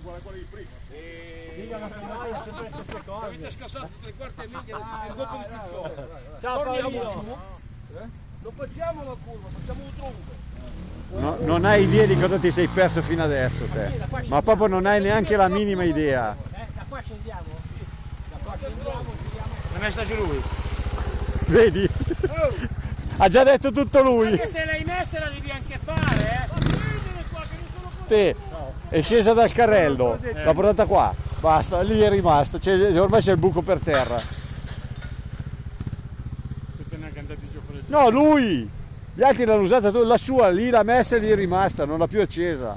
uguale a quelli di prima. Mica la finale, sempre le stesse cose. Avete scassato tre quarti e media il dopo di Ciccone. Ciao Torniamo Paolino. su. Non facciamo la curva, facciamo un tronco. No, non hai idea di cosa ti sei perso fino adesso te. Ma proprio non hai neanche la minima idea. Eh, da qua scendiamo? Da qua scendiamo, giriamo. L'ha messa giù lui. Vedi? Ha già detto tutto lui. Anche se l'hai messa la devi anche fare, eh. Te è scesa dal carrello, l'ha portata qua. Basta, lì è rimasta. Ormai c'è il buco per terra. Siete neanche andati giù per il No, lui! Gli altri l'hanno usata la sua, lì l'ha messa e lì è rimasta, non l'ha più accesa.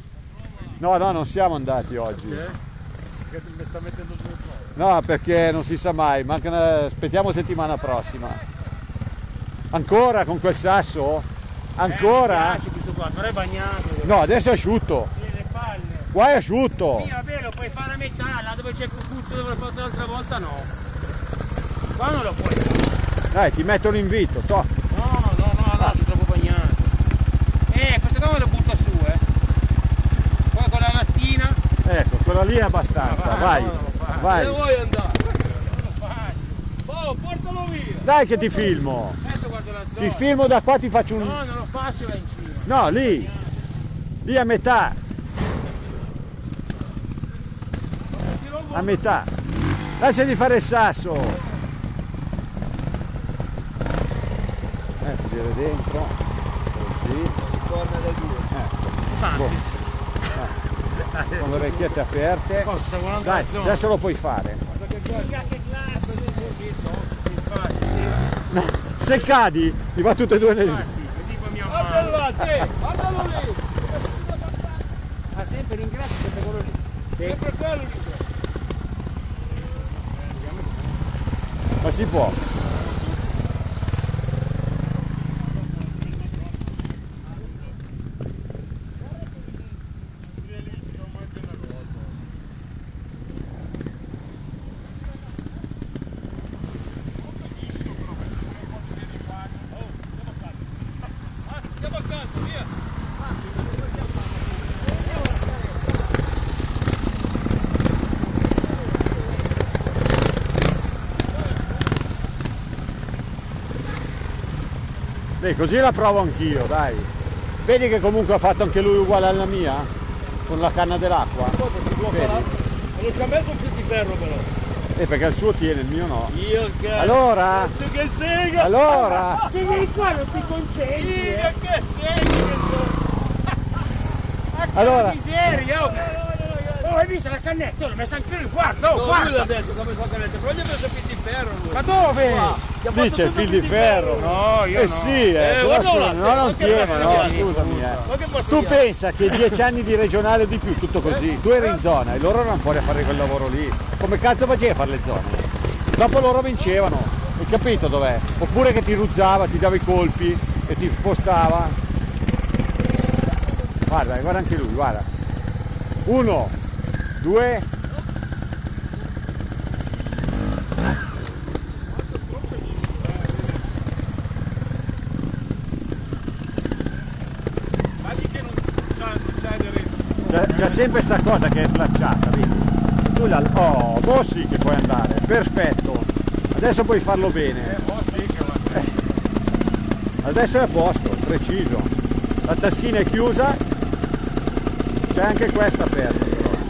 No, no, non siamo andati oggi. che mi sta mettendo giù. No, perché non si sa mai, manca una- aspettiamo settimana prossima. Ancora con quel sasso? Ancora? Piace questo qua, però è bagnato. No, adesso è asciutto. Qua è asciutto. Sì, vabbè, lo puoi fare a metà, là dove c'è il cucuzzo dove l'ho fatto l'altra volta no. Qua non lo puoi fare. Dai, ti metto l'invito, to. No, no, no, no, sono troppo bagnato. Eh, questa qua me lo butta su, eh. Poi con la lattina. Ecco, quella lì è abbastanza, vai. Vai. Dove vuoi andare? Non lo faccio. Oh, portalo via. Dai che ti filmo. Adesso guardo la zona. Ti filmo da qua, ti faccio un... No, non lo faccio là in cima. No, lì. Lì a metà. A metà. Lascia di fare il sasso. Eh, dire dentro. Così. Stanti. Con le orecchiette aperte. Dai, adesso lo puoi fare. Se cadi, ti va tutte e due nel... lì. Ma sempre ringrazio sempre quello lì. Sempre quello di Ma Dai, così la provo anch'io, dai. Vedi che comunque ha fatto anche lui uguale alla mia? Con la canna dell'acqua? Vedi? Non ci ha messo un fil di ferro però. Eh, perché il suo tiene, il mio no. Io che... Allora? Che sega! Allora? Se vieni qua non ti concentri, Io eh. che sega! Allora? Miseria, oh. Hai visto la cannetta? L'ho messa anche lui, guarda, oh, No, lui guarda. l'ha detto come fa canetta, però gli ha messo il fil di ferro lui. Ma dove? Lì c'è il fil di ferro. No, io Eh no. sì, eh, Eh, guarda no, non ma che tiene, cazzo no, scusami. eh. Tu pensa che dieci anni di regionale o di più, tutto così, tu eri in zona e loro erano fuori a fare quel lavoro lì. Come cazzo facevi a fare le zone? Dopo loro vincevano, hai capito dov'è? Oppure che ti ruzzava, ti dava i colpi e ti spostava. Guarda, guarda anche lui, guarda. Uno, due. C'è, c'è sempre sta cosa che è slacciata, vedi? Tu la... Oh, sì che puoi andare, perfetto. Adesso puoi farlo bene. Eh, Adesso è a posto, preciso. La taschina è chiusa, c'è anche questa aperta però.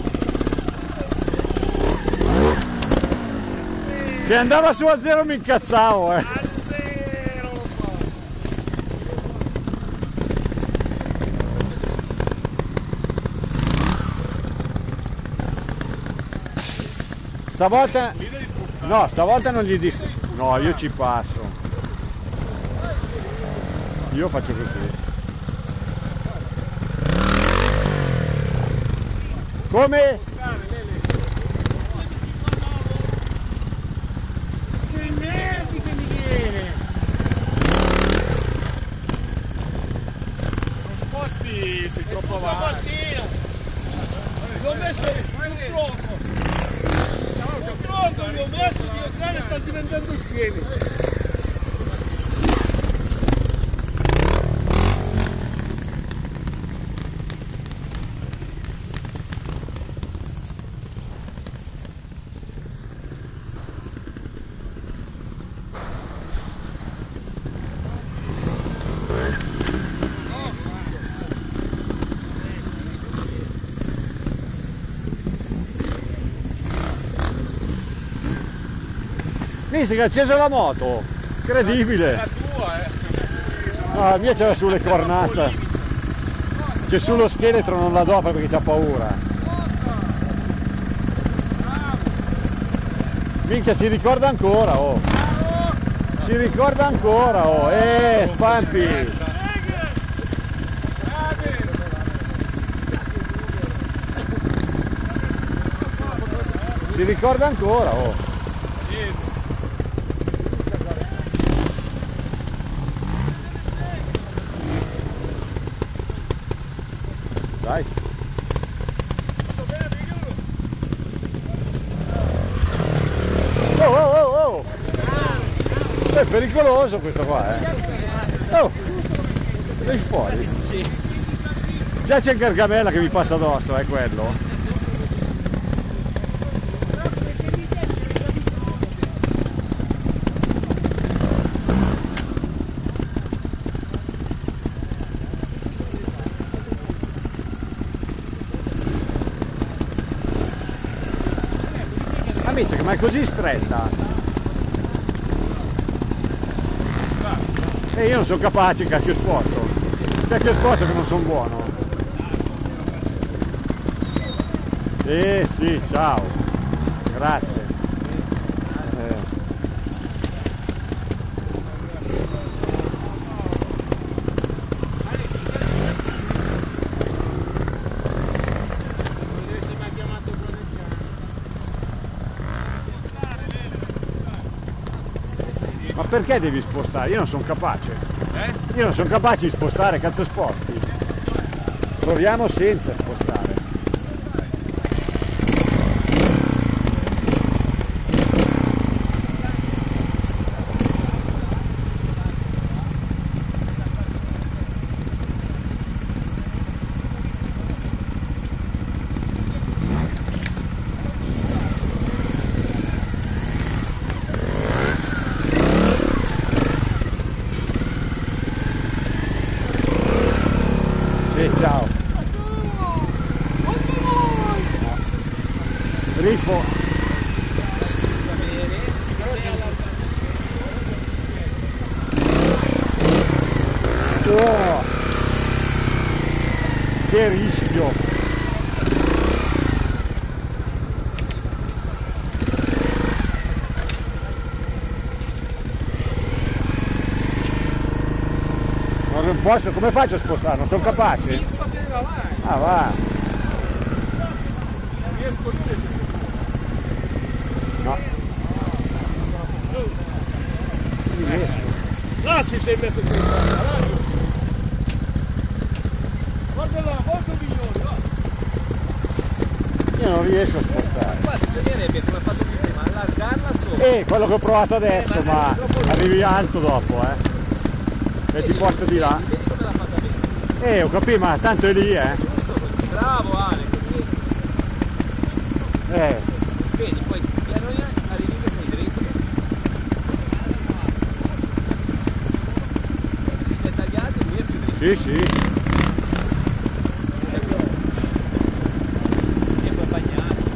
Se andava su a zero mi incazzavo, eh. Stavolta... No, stavolta non gli dis... No, io ci passo. Io faccio così. Come? Che merdi che mi viene. Sposti sei troppo avanti. Stamattina! Gli ho messo un tronco! Un tronco gli ho messo, gli cani stanno diventando scemi! Visto che ha acceso la moto. Incredibile. La tua, eh. No, la mia c'era sulle cornate. C'è sullo scheletro non la do perché c'ha paura. Minchia si ricorda ancora, oh. Si ricorda ancora, oh. Eh, Spampi. Si ricorda ancora, oh. Dai. Oh, oh, oh, oh. È pericoloso questo qua, eh. Oh. Dai fuori. Già c'è il Gargamella che mi passa addosso, è quello. Amici, ma è così stretta? E io non sono capace, cacchio sporco. Cacchio sporco che non sono buono. Eh sì, ciao. Grazie. Eh. Ma perché devi spostare? Io non sono capace. Eh? Io non sono capace di spostare, cazzo sposti. Proviamo senza spostare. Sì, ciao. Rifo. Oh. Che rischio. Non posso, come faccio a spostare? Non sono capace? Ah va. riesco a dire No. Non là si sei messo qui guarda là molto migliore. Io non riesco a spostare. Guarda, bisognerebbe come ha fatto prima, allargarla sopra. Eh, quello che ho provato adesso, ma arrivi alto dopo, eh. E ti porto di là. Vedi come l'ha fatta bene. Eh, ho capito, ma tanto è lì, eh. Giusto così. Bravo Ale, così. Eh, Vedi, poi piano piano arrivi che sei dritto. Rispetto agli altri lui è più dritto. sì, sì. E poi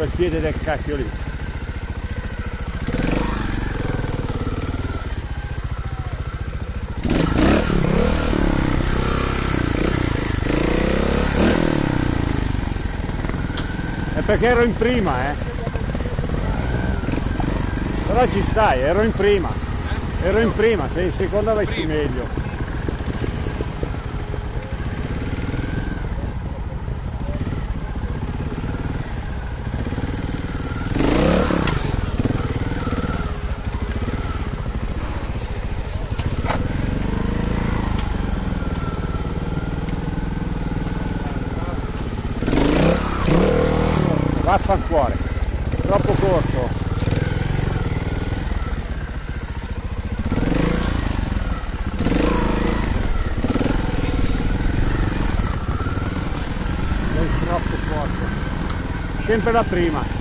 quel piede del cacchio lì. È perché ero in prima, eh. Però ci stai, ero in prima. Ero in prima, sei in seconda vai Passa al cuore. Troppo corto. È troppo forte. Sempre la prima.